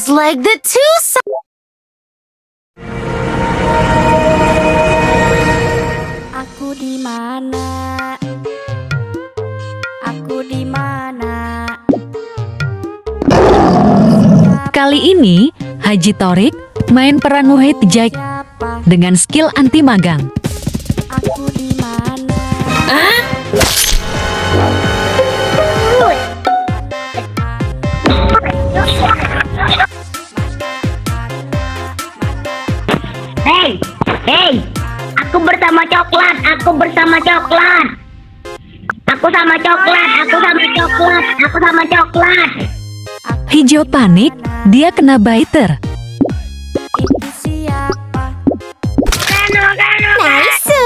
Just like the two sides. Aku di mana? Aku di mana? Kali ini, Haji Torik main peran Jack Siapa? dengan skill anti magang. Aku bersama coklat. Aku sama coklat, aku sama coklat, aku sama coklat. Hijau panik, dia kena biter. Kano, kano, Nice. Itu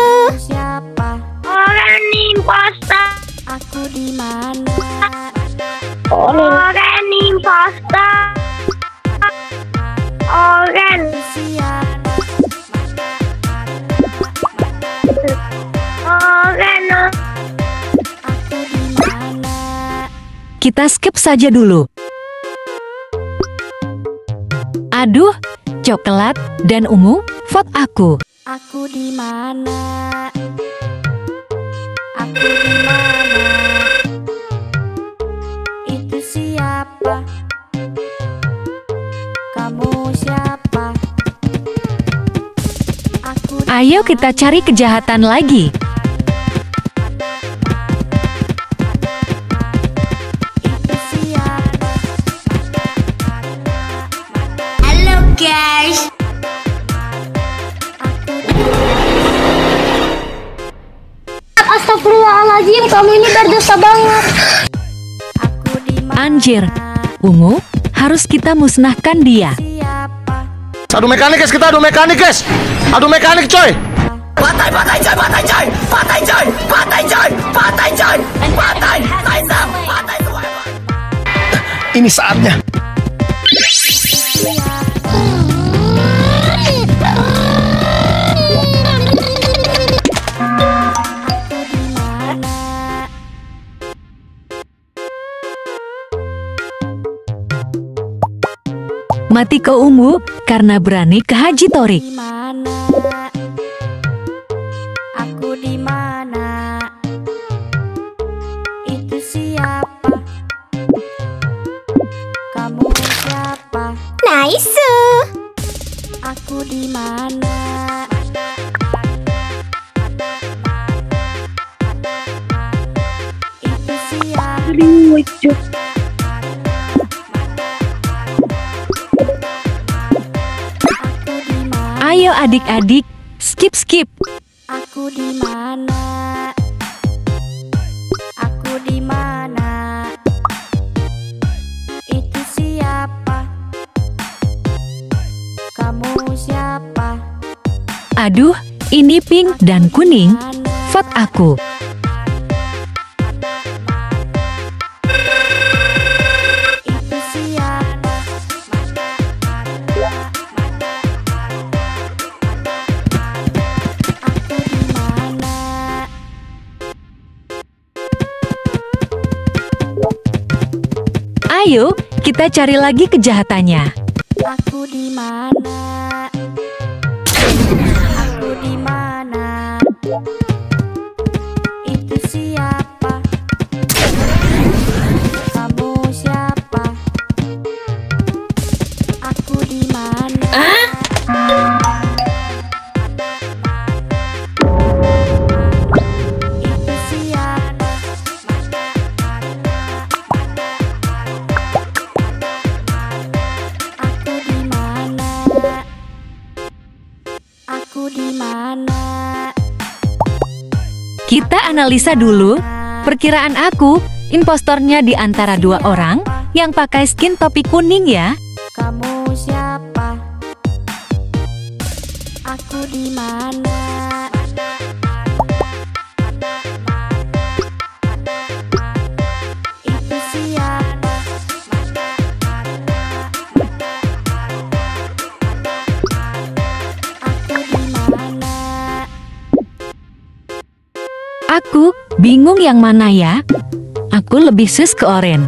siapa? orang imposter, Aku di mana? orang Kita skip saja dulu. Aduh, coklat dan ungu, vote aku. Aku di mana? Aku di mana? Itu siapa? Kamu siapa? Aku Ayo kita cari kejahatan lagi. Astagfirullahaladzim, kamu ini berdosa banget. Anjir, ungu, harus kita musnahkan dia. Siapa? Adu mekanik guys, kita adu mekanik guys. Adu mekanik coy. Ini saatnya. Mati kau ungu karena berani ke Haji Torik. Aku di mana? Itu siapa? Kamu siapa? Nice. Aku di mana? Adik-adik, skip skip. Aku di mana? Aku di mana? Itu siapa? Kamu siapa? Aduh, ini pink dan kuning, vote aku. Ayo, kita cari lagi kejahatannya. Aku di mana? Aku di mana? Kita analisa dulu. Perkiraan aku, impostornya di antara dua orang yang pakai skin topi kuning ya. Kamu siapa? Aku di mana? Bingung yang mana ya? Aku lebih sus ke oren.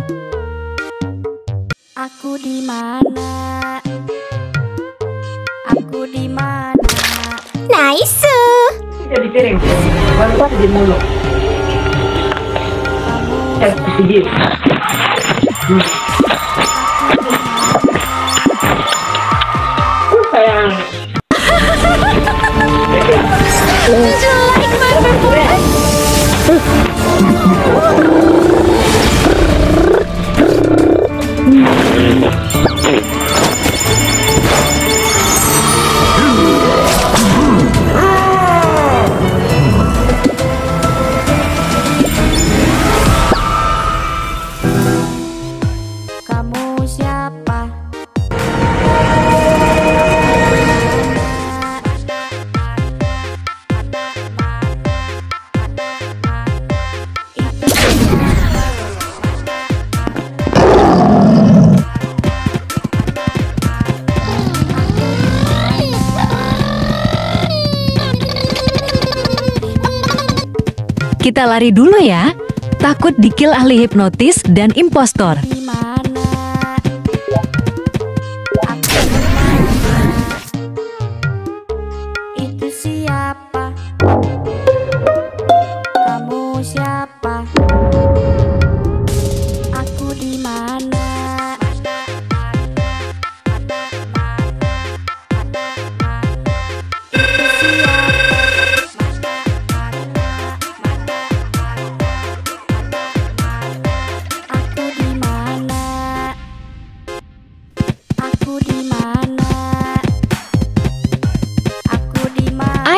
Aku di mana? Aku di mana? Nice. Jadi piring. Baru di mulut. Eh, sedikit. Hmm. sayang. Kita lari dulu ya. Takut dikil ahli hipnotis dan impostor.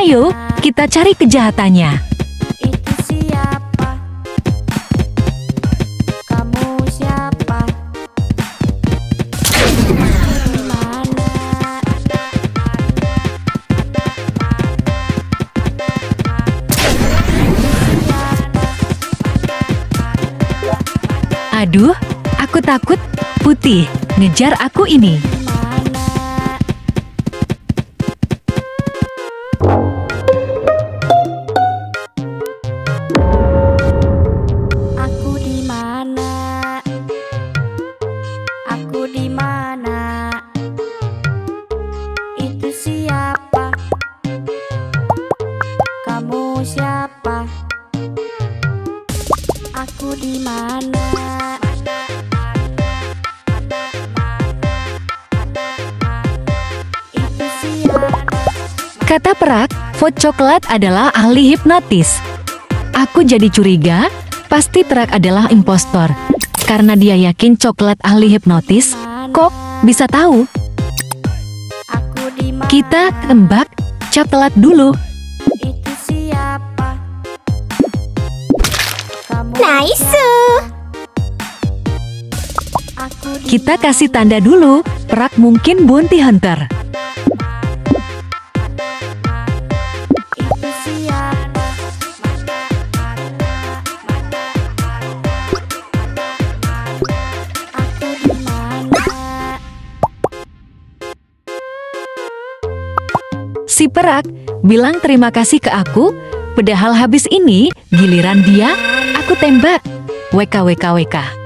Ayo, kita cari kejahatannya. Itu siapa? Kamu siapa? Aku di mana? Aduh, aku takut. Putih, ngejar aku ini. Coklat adalah ahli hipnotis. Aku jadi curiga, pasti Perak adalah impostor. Karena dia yakin coklat ahli hipnotis, kok bisa tahu? Kita tembak coklat dulu. Itu siapa? Nice. Kita kasih tanda dulu, Perak mungkin bounty hunter. Perak bilang terima kasih ke aku, padahal habis ini giliran dia, aku tembak. WKWKWK. Aku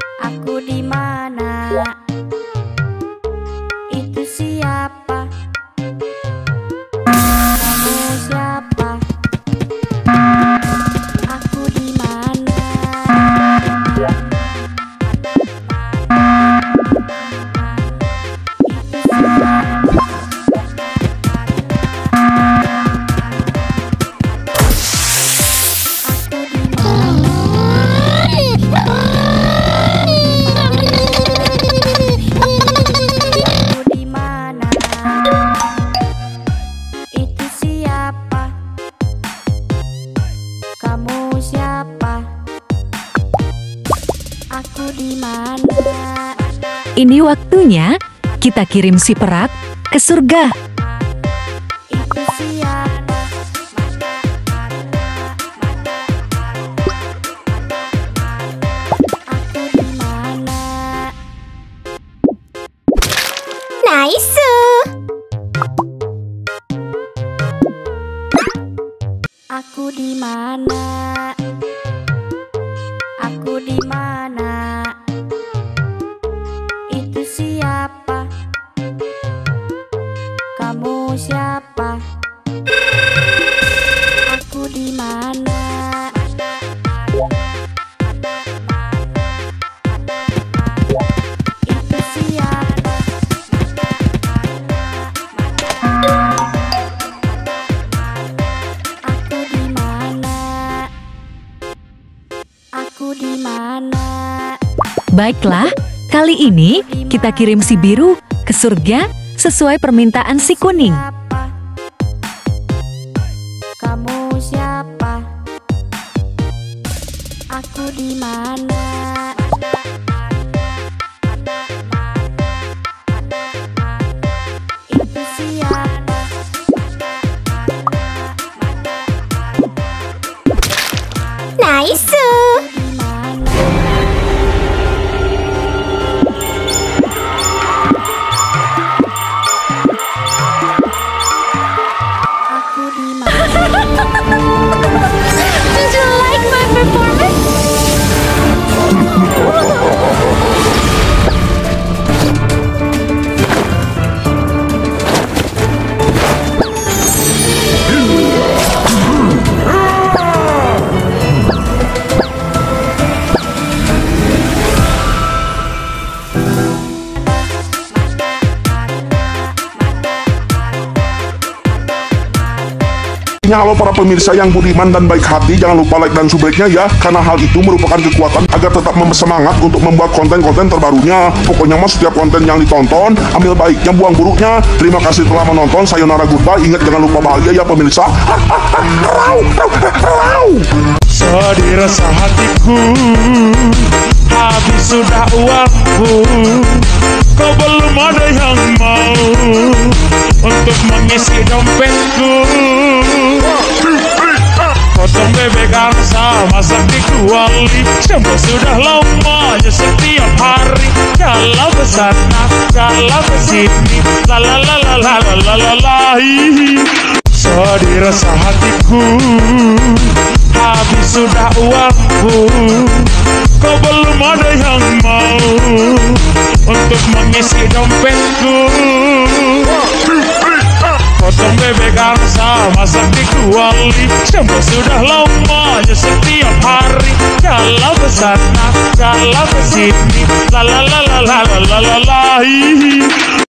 Ini waktunya kita kirim si Perak ke surga. Nice. Baiklah, kali ini kita kirim si biru ke surga sesuai permintaan si kuning. Kamu siapa? Aku di mana? Halo para pemirsa yang budiman dan baik hati, jangan lupa like dan subscribe-nya ya, karena hal itu merupakan kekuatan agar tetap semangat untuk membuat konten-konten terbarunya. Pokoknya mas setiap konten yang ditonton, ambil baiknya, buang buruknya. Terima kasih telah menonton, sayonara goodbye, ingat jangan lupa bahagia ya pemirsa. Sedih rasa hatiku Habis sudah uangku Kau belum ada yang mau Untuk mengisi dompetku Potong bebek angsa Masak di kuali. Semua sudah lamanya setiap hari. Kalau ke sana Kalau ke sini. La la la la la la la la la. Sedih rasa hatiku. Habis sudah uangku. Kau belum ada yang mau Untuk mengisi dompetku Potong bebek angsa Masak di kuali. Semua sudah lamanya setiap hari. Kalau ke sana Kalau ke sini La la la la la la la la la.